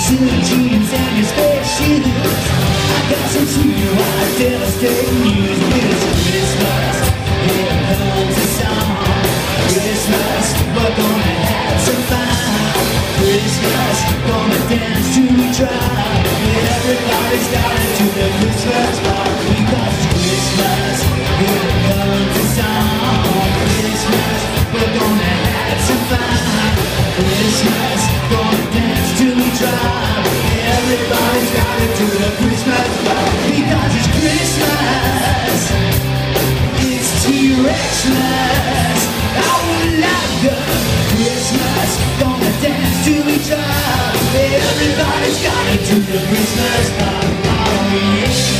The jeans and your space shoes. I got some TUI devastating news. It's Christmas, here comes the song. Christmas, we're gonna have some fun. Christmas, gonna dance to other. Everybody's got into the Christmas party because Christmas, here comes the song. Christmas, we're gonna have some fun. Christmas, gonna dance to each other. T-Rexmas. I Christmas. Gonna dance to each other. Everybody's got into the Christmas. Oh, yeah.